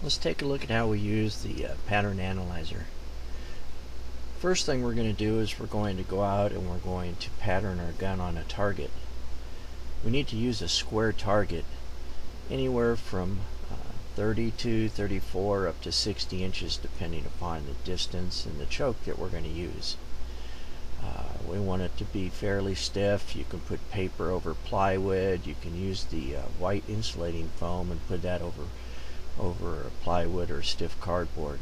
Let's take a look at how we use the uh, pattern analyzer. First thing we're going to do is we're going to go out and we're going to pattern our gun on a target. We need to use a square target anywhere from uh, 32, 34 up to 60 inches depending upon the distance and the choke that we're going to use. Uh, we want it to be fairly stiff. You can put paper over plywood. You can use the uh, white insulating foam and put that over over plywood or stiff cardboard.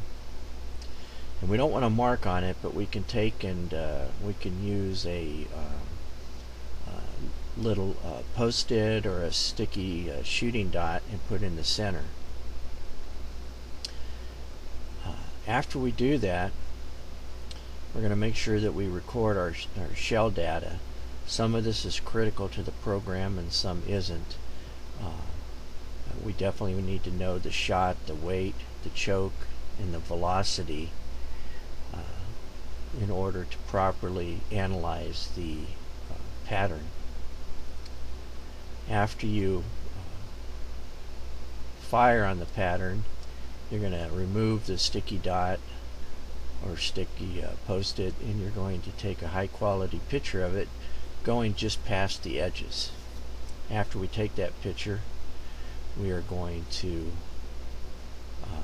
And we don't want to mark on it, but we can take and uh, we can use a uh, uh, little uh, post-it or a sticky uh, shooting dot and put in the center. Uh, after we do that, we're going to make sure that we record our, our shell data. Some of this is critical to the program and some isn't. We definitely need to know the shot, the weight, the choke, and the velocity uh, in order to properly analyze the uh, pattern. After you uh, fire on the pattern, you're going to remove the sticky dot or sticky uh, post-it and you're going to take a high quality picture of it going just past the edges. After we take that picture we are going to uh,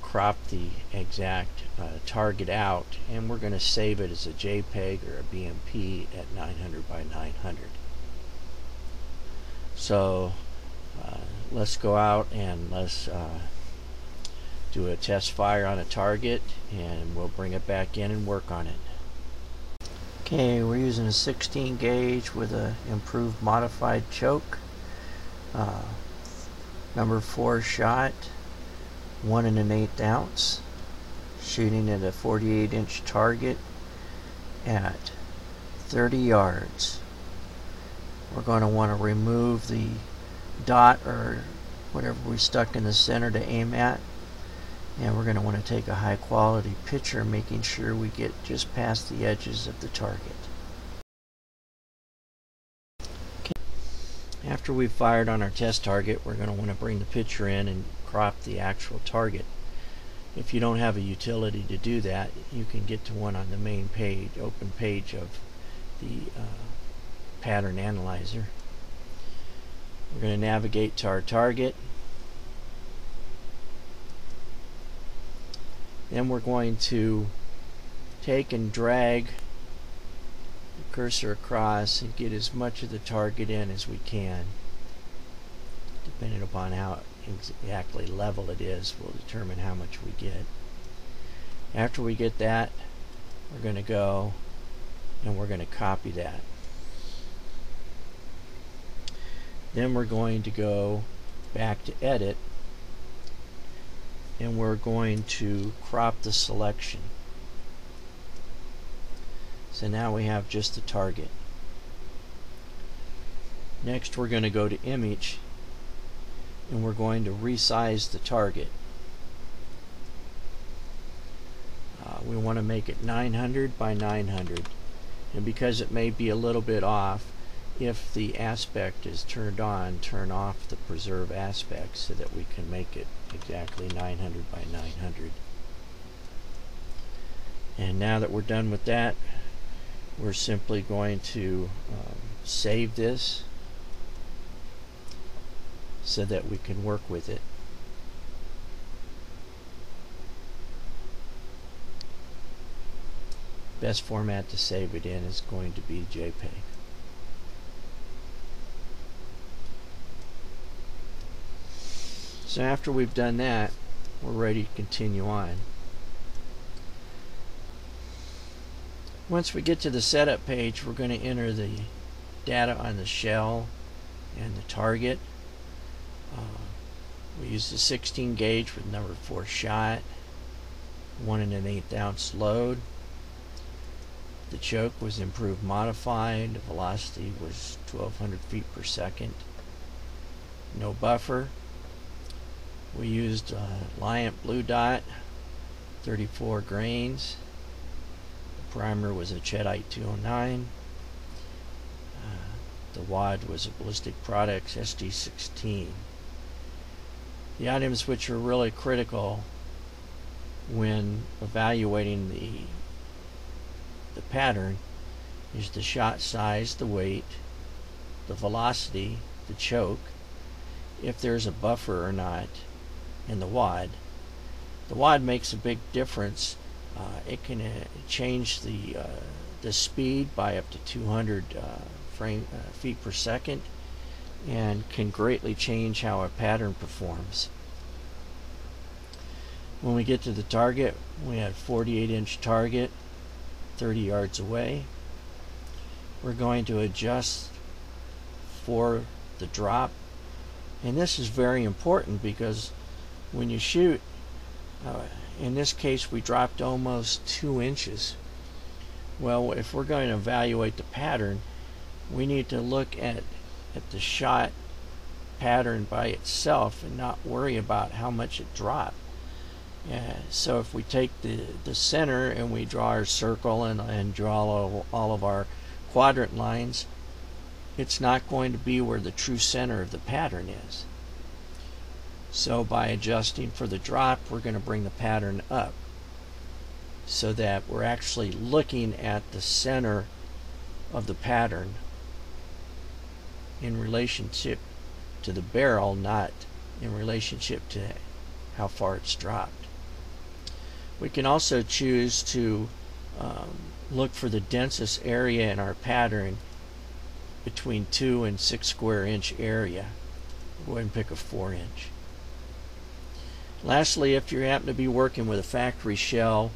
crop the exact uh, target out and we're going to save it as a JPEG or a BMP at 900 by 900. So uh, let's go out and let's uh, do a test fire on a target and we'll bring it back in and work on it. Okay, we're using a 16 gauge with a improved modified choke. Uh, Number four shot, one and an eighth ounce, shooting at a 48 inch target at 30 yards. We're going to want to remove the dot or whatever we stuck in the center to aim at. And we're going to want to take a high quality picture making sure we get just past the edges of the target. After we've fired on our test target, we're going to want to bring the picture in and crop the actual target. If you don't have a utility to do that, you can get to one on the main page, open page of the uh, pattern analyzer. We're going to navigate to our target. Then we're going to take and drag cursor across and get as much of the target in as we can. Depending upon how exactly level it is will determine how much we get. After we get that, we're going to go and we're going to copy that. Then we're going to go back to edit and we're going to crop the selection. So now we have just the target. Next we're going to go to image and we're going to resize the target. Uh, we want to make it 900 by 900 and because it may be a little bit off if the aspect is turned on turn off the preserve aspect so that we can make it exactly 900 by 900 and now that we're done with that we're simply going to um, save this so that we can work with it. Best format to save it in is going to be JPEG. So after we've done that, we're ready to continue on. Once we get to the setup page, we're going to enter the data on the shell and the target. Uh, we used a 16 gauge with number 4 shot, 1 and an eighth ounce load. The choke was improved modified, the velocity was 1200 feet per second. No buffer. We used uh, Alliant Blue Dot, 34 grains primer was a Cheddite 209. Uh, the wad was a Ballistic Products SD16. The items which are really critical when evaluating the the pattern is the shot size, the weight, the velocity, the choke, if there's a buffer or not, and the wad. The wad makes a big difference. Uh, it can uh, change the uh, the speed by up to 200 uh, frame feet per second and can greatly change how a pattern performs. When we get to the target, we have 48 inch target 30 yards away. We're going to adjust for the drop. And this is very important because when you shoot, uh, in this case we dropped almost two inches. Well, if we're going to evaluate the pattern, we need to look at, at the shot pattern by itself and not worry about how much it dropped. Yeah, so if we take the, the center and we draw our circle and, and draw all, all of our quadrant lines, it's not going to be where the true center of the pattern is. So by adjusting for the drop, we're going to bring the pattern up so that we're actually looking at the center of the pattern in relationship to the barrel, not in relationship to how far it's dropped. We can also choose to um, look for the densest area in our pattern between 2 and 6 square inch area. Go ahead and pick a 4 inch. Lastly, if you happen to be working with a factory shell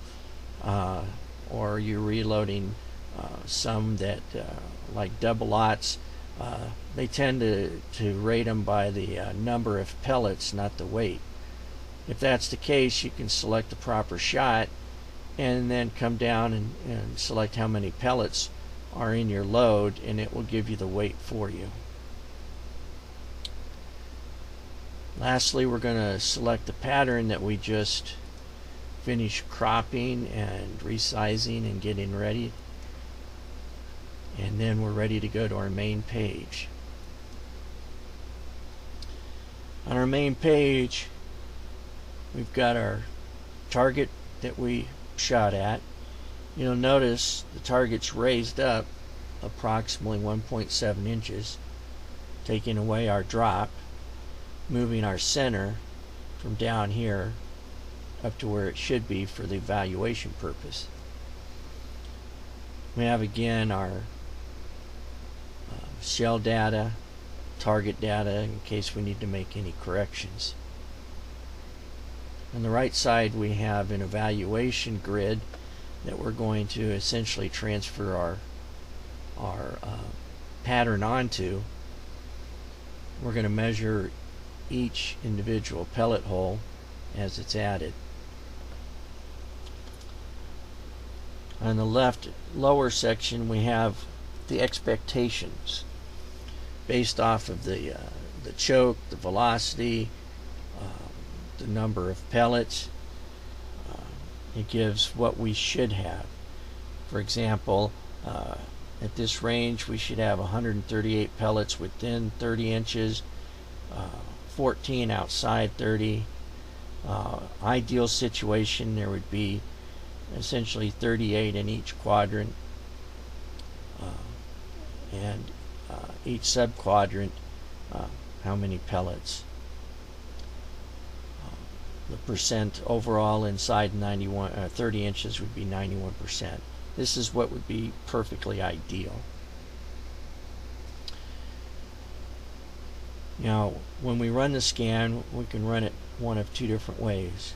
uh, or you're reloading uh, some that uh, like double aughts, uh, they tend to, to rate them by the uh, number of pellets, not the weight. If that's the case, you can select the proper shot and then come down and, and select how many pellets are in your load and it will give you the weight for you. Lastly, we're going to select the pattern that we just finished cropping and resizing and getting ready. And then we're ready to go to our main page. On our main page, we've got our target that we shot at. You'll notice the target's raised up approximately 1.7 inches, taking away our drop, moving our center from down here up to where it should be for the evaluation purpose. We have again our uh, shell data, target data in case we need to make any corrections. On the right side we have an evaluation grid that we're going to essentially transfer our our uh, pattern onto. We're going to measure each individual pellet hole as it's added. On the left lower section we have the expectations based off of the uh, the choke, the velocity, the number of pellets. Uh, it gives what we should have. For example, uh, at this range we should have 138 pellets within 30 inches, uh, 14 outside 30. Uh, ideal situation there would be essentially 38 in each quadrant uh, and uh, each sub quadrant how many pellets the percent overall inside 91 uh, 30 inches would be 91 percent this is what would be perfectly ideal now when we run the scan we can run it one of two different ways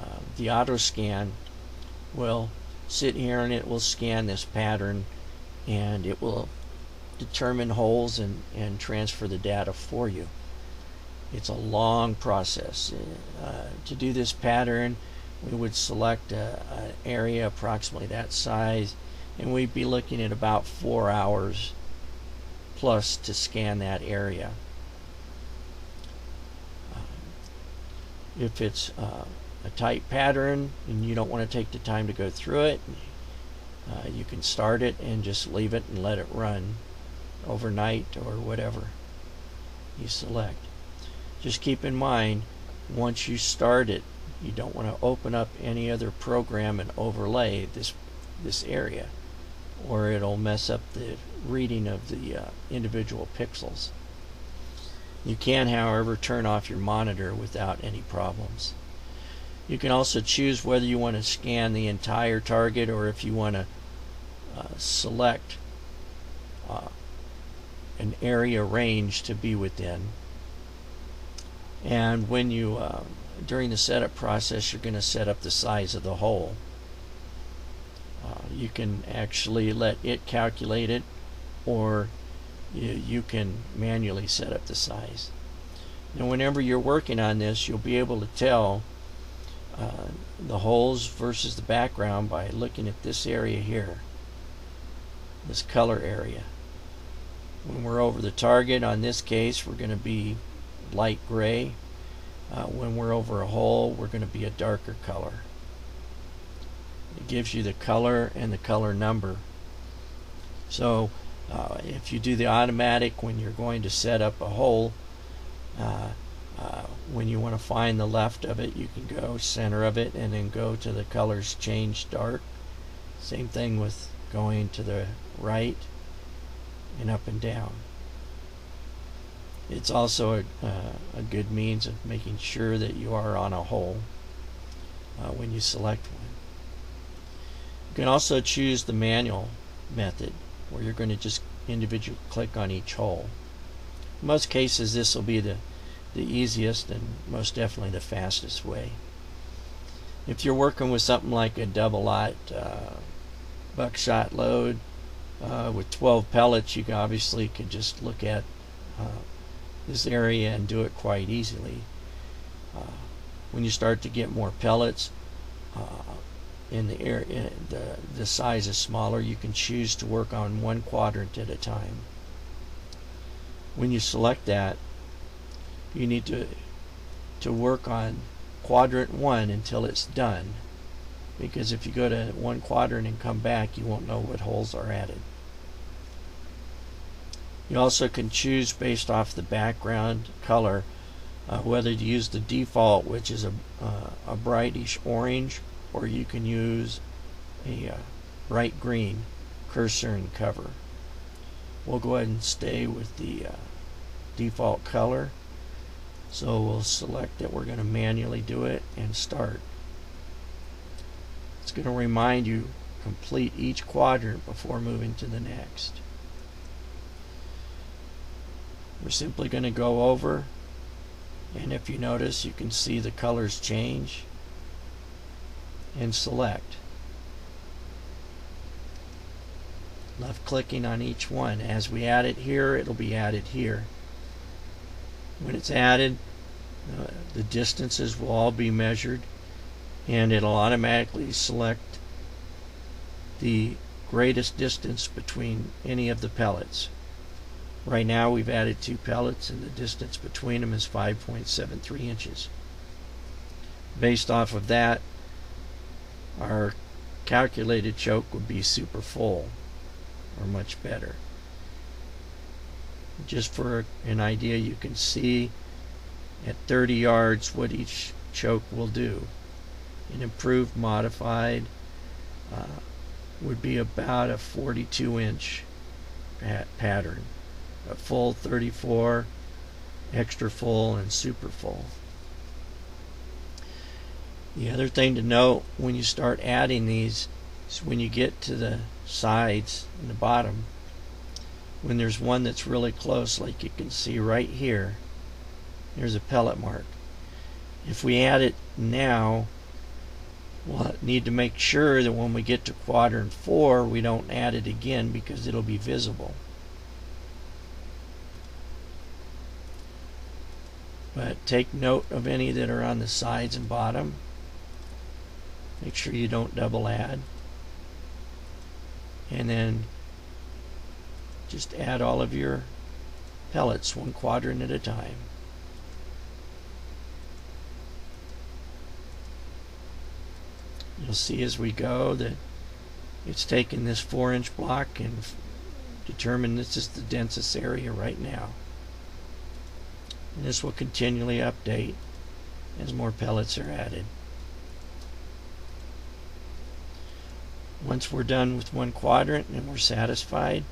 uh, the auto scan will sit here and it will scan this pattern and it will determine holes and, and transfer the data for you it's a long process. Uh, to do this pattern, we would select an area approximately that size, and we'd be looking at about four hours plus to scan that area. If it's uh, a tight pattern and you don't want to take the time to go through it, uh, you can start it and just leave it and let it run overnight or whatever you select just keep in mind once you start it, you don't want to open up any other program and overlay this this area or it'll mess up the reading of the uh, individual pixels. You can, however, turn off your monitor without any problems. You can also choose whether you want to scan the entire target or if you want to uh, select uh, an area range to be within. And when you, uh, during the setup process, you're going to set up the size of the hole. Uh, you can actually let it calculate it or you, you can manually set up the size. Now whenever you're working on this you'll be able to tell uh, the holes versus the background by looking at this area here this color area when we're over the target on this case we're going to be light gray uh, when we're over a hole we're going to be a darker color it gives you the color and the color number. So uh, if you do the automatic when you're going to set up a hole, uh, uh, when you want to find the left of it, you can go center of it and then go to the colors change dark. Same thing with going to the right and up and down. It's also a, uh, a good means of making sure that you are on a hole uh, when you select one. You can also choose the manual method where you're going to just individually click on each hole. In most cases this will be the, the easiest and most definitely the fastest way. If you're working with something like a double aught uh, buckshot load uh, with 12 pellets you obviously could just look at uh, this area and do it quite easily. Uh, when you start to get more pellets uh, in the area the, the size is smaller you can choose to work on one quadrant at a time. When you select that you need to to work on quadrant one until it's done because if you go to one quadrant and come back you won't know what holes are added. You also can choose based off the background color uh, whether to use the default which is a, uh, a brightish orange or you can use a uh, bright green cursor and cover. We'll go ahead and stay with the uh, default color. So we'll select that we're going to manually do it and start. It's going to remind you complete each quadrant before moving to the next. We're simply going to go over and if you notice you can see the colors change and select. Left clicking on each one. As we add it here, it'll be added here. When it's added, uh, the distances will all be measured and it'll automatically select the greatest distance between any of the pellets. Right now we've added two pellets and the distance between them is 5.73 inches. Based off of that, our calculated choke would be super full or much better. Just for an idea, you can see at 30 yards what each choke will do. An improved modified uh, would be about a 42 inch pat pattern. A full 34, extra full, and super full. The other thing to note when you start adding these is when you get to the sides and the bottom, when there's one that's really close, like you can see right here, there's a pellet mark. If we add it now, we'll need to make sure that when we get to quadrant 4, we don't add it again because it'll be visible. But take note of any that are on the sides and bottom. Make sure you don't double add. And then just add all of your pellets one quadrant at a time. You'll see as we go that it's taken this four inch block and determined this is the densest area right now. And this will continually update as more pellets are added. Once we're done with one quadrant and we're satisfied,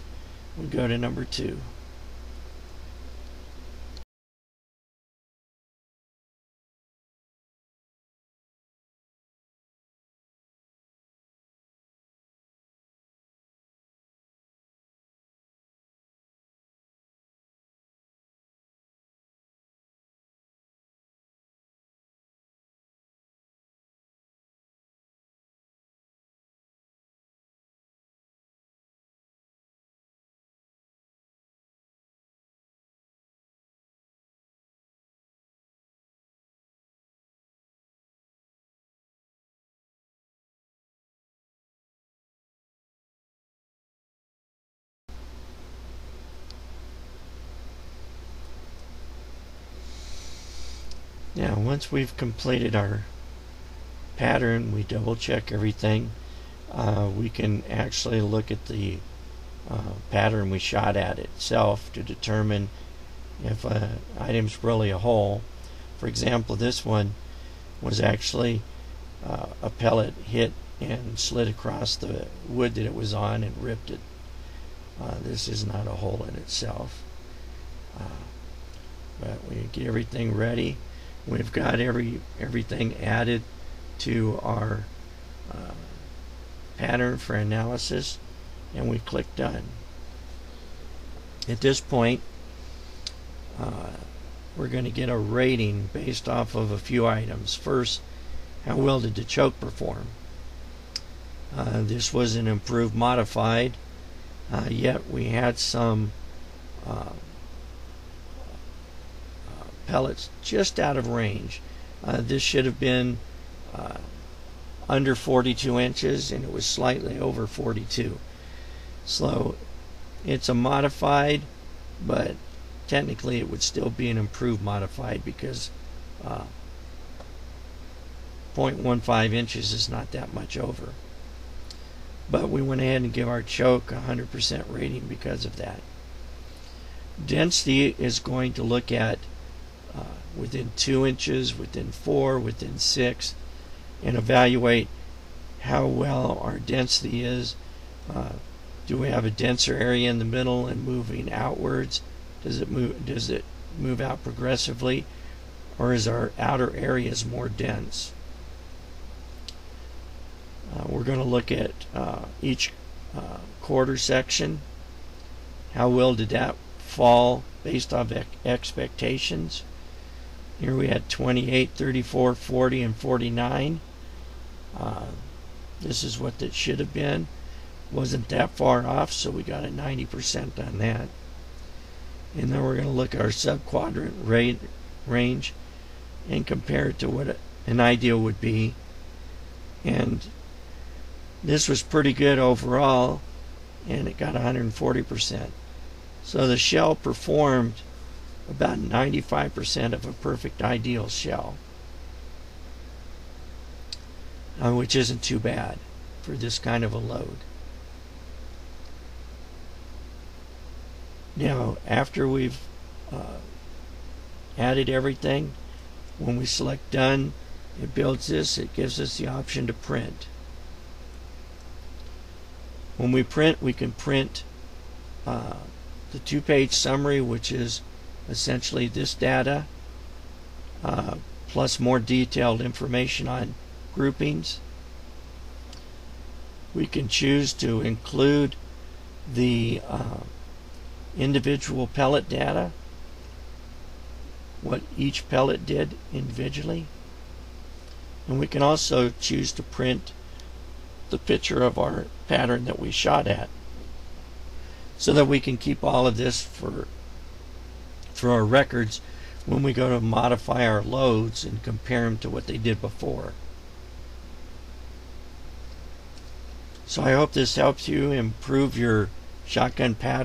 we go to number two. Now, once we've completed our pattern, we double check everything. Uh, we can actually look at the uh, pattern we shot at itself to determine if an item's really a hole. For example, this one was actually uh, a pellet hit and slid across the wood that it was on and ripped it. Uh, this is not a hole in itself. Uh, but we get everything ready. We've got every everything added to our uh, pattern for analysis and we click done. At this point uh, we're going to get a rating based off of a few items. First, how well did the choke perform? Uh, this was an improved modified, uh, yet we had some uh, pellets just out of range. Uh, this should have been uh, under 42 inches and it was slightly over 42. So it's a modified, but technically it would still be an improved modified because uh, 0.15 inches is not that much over. But we went ahead and give our choke a 100% rating because of that. Density is going to look at uh, within two inches, within four, within six, and evaluate how well our density is. Uh, do we have a denser area in the middle and moving outwards? Does it move? Does it move out progressively, or is our outer areas more dense? Uh, we're going to look at uh, each uh, quarter section. How well did that fall based on expectations? Here we had 28, 34, 40, and 49. Uh, this is what it should have been. Wasn't that far off, so we got a 90% on that. And then we're going to look at our subquadrant rate range and compare it to what an ideal would be. And this was pretty good overall, and it got 140%. So the shell performed about 95% of a perfect ideal shell, uh, which isn't too bad for this kind of a load. Now, after we've uh, added everything, when we select done, it builds this, it gives us the option to print. When we print, we can print uh, the two-page summary, which is essentially this data uh, plus more detailed information on groupings. We can choose to include the uh, individual pellet data, what each pellet did individually. And we can also choose to print the picture of our pattern that we shot at so that we can keep all of this for for our records when we go to modify our loads and compare them to what they did before. So I hope this helps you improve your shotgun pattern.